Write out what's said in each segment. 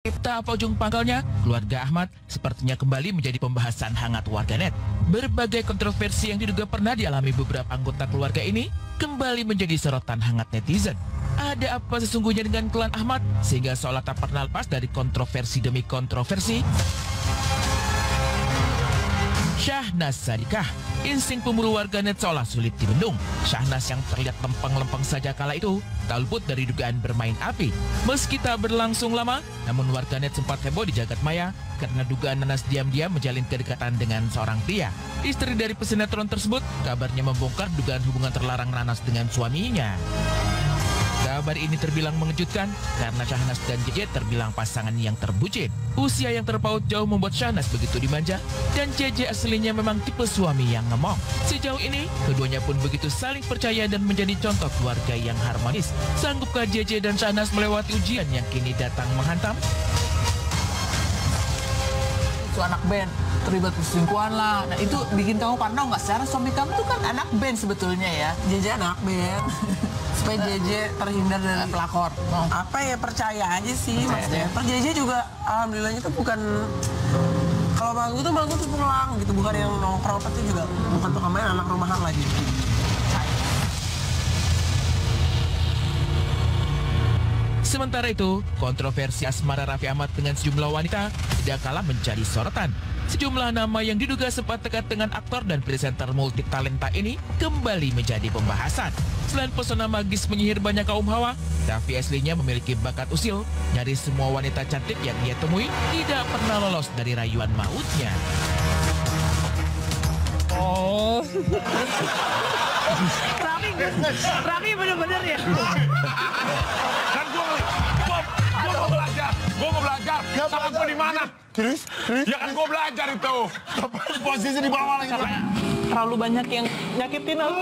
Tak apa ujung pangkalnya, keluarga Ahmad sepertinya kembali menjadi pembahasan hangat warganet. Berbagai kontroversi yang diduga pernah dialami beberapa anggota keluarga ini kembali menjadi sorotan hangat netizen. Ada apa sesungguhnya dengan klan Ahmad sehingga seolah tak pernah lepas dari kontroversi demi kontroversi? Syahnas Sadikah, insting pemburu warganet seolah sulit dibendung. Syahnas yang terlihat lempeng-lempeng saja kala itu, tak luput dari dugaan bermain api. Meski tak berlangsung lama, namun warganet sempat heboh di jagat maya karena dugaan Nanas diam-diam menjalin kedekatan dengan seorang pria. Istri dari pesinetron tersebut kabarnya membongkar dugaan hubungan terlarang Nanas dengan suaminya. Kabar ini terbilang mengejutkan karena Syahnas dan JJ terbilang pasangan yang terbucin. Usia yang terpaut jauh membuat Syahnas begitu dimanja dan JJ aslinya memang tipe suami yang ngemong. Sejauh ini, keduanya pun begitu saling percaya dan menjadi contoh keluarga yang harmonis. Sanggupkah JJ dan Syahnas melewati ujian yang kini datang menghantam? Itu anak band terlibat perselingkuhan lah. Nah itu bikin kamu pantau nggak secara suami kamu tuh kan anak band sebetulnya ya. JJ anak band supaya JJ terhindar dari pelakor. Oh. Apa ya percaya aja sih Percaya maksudnya. aja. Per JJ juga alhamdulillahnya tuh bukan kalau manggung tuh manggung tuh pulang gitu bukan yang nongkrong tapi juga bukan tukang main anak rumahan lagi. Sementara itu, kontroversi asmara Raffi Ahmad dengan sejumlah wanita tidak kalah menjadi sorotan. Sejumlah nama yang diduga sempat dekat dengan aktor dan presenter multitalenta ini kembali menjadi pembahasan. Selain pesona magis menyihir banyak kaum hawa, Raffi aslinya memiliki bakat usil. Nyaris semua wanita cantik yang ia temui tidak pernah lolos dari rayuan mautnya. Oh. Raffi bener-bener ya. Kan gua gua gua mau belajar. Gua mau belajar. Sama gua di mana? Chris, Chris, Ya kan gua belajar itu. posisi di bawah lagi. Terlalu banyak yang nyakitin aku.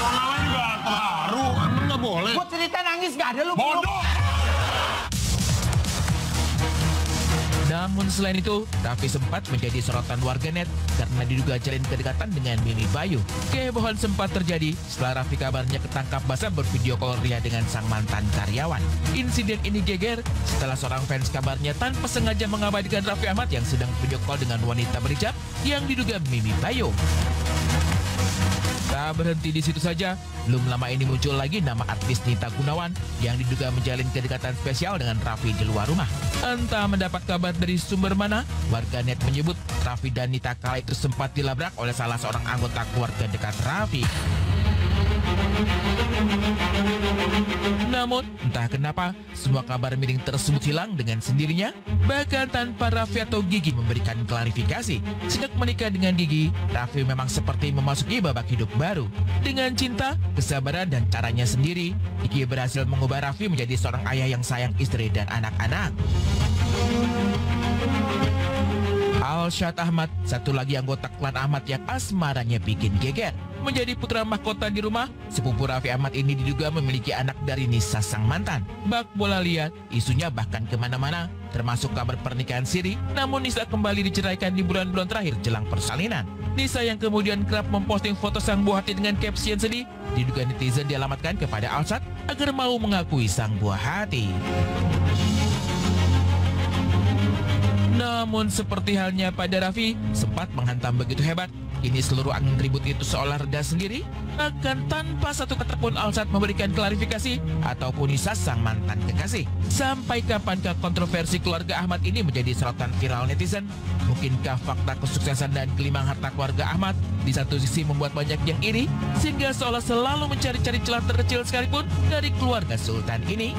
Namanya juga baru. Emang nggak boleh. Buat cerita nangis gak ada lu. Bodoh. Namun selain itu, Raffi sempat menjadi sorotan warganet karena diduga jalin kedekatan dengan Mimi Bayu. Kehebohan sempat terjadi setelah Raffi kabarnya ketangkap basah bervideo call ria dengan sang mantan karyawan. Insiden ini geger setelah seorang fans kabarnya tanpa sengaja mengabadikan Raffi Ahmad yang sedang video call dengan wanita berhijab yang diduga Mimi Bayu. Tak berhenti di situ saja, belum lama ini muncul lagi nama artis Nita Gunawan yang diduga menjalin kedekatan spesial dengan Raffi di luar rumah. Entah mendapat kabar dari sumber mana, warganet menyebut Raffi dan Nita kala itu sempat dilabrak oleh salah seorang anggota keluarga dekat Raffi. Namun, entah kenapa, semua kabar miring tersebut hilang dengan sendirinya, bahkan tanpa Raffi atau Gigi memberikan klarifikasi. Sejak menikah dengan Gigi, Raffi memang seperti memasuki babak hidup baru. Dengan cinta, kesabaran, dan caranya sendiri, Gigi berhasil mengubah Raffi menjadi seorang ayah yang sayang istri dan anak-anak. Alshad Ahmad, satu lagi anggota klan Ahmad yang asmaranya bikin geger. Menjadi putra mahkota di rumah, sepupu Raffi Ahmad ini diduga memiliki anak dari Nisa sang mantan. Bak bola liat, isunya bahkan ke mana-mana, termasuk kabar pernikahan siri, namun Nisa kembali diceraikan di bulan-bulan terakhir jelang persalinan. Nisa yang kemudian kerap memposting foto sang buah hati dengan caption sedih, diduga netizen dialamatkan kepada Alshad agar mau mengakui sang buah hati. Namun seperti halnya pada Raffi, sempat menghantam begitu hebat. Kini seluruh angin ribut itu seolah reda sendiri, akan tanpa satu kata pun Alsat memberikan klarifikasi ataupun Nisa sang mantan kekasih. Sampai kapankah kontroversi keluarga Ahmad ini menjadi sorotan viral netizen? Mungkinkah fakta kesuksesan dan kelimang harta keluarga Ahmad di satu sisi membuat banyak yang iri, sehingga seolah selalu mencari-cari celah terkecil sekalipun dari keluarga Sultan ini?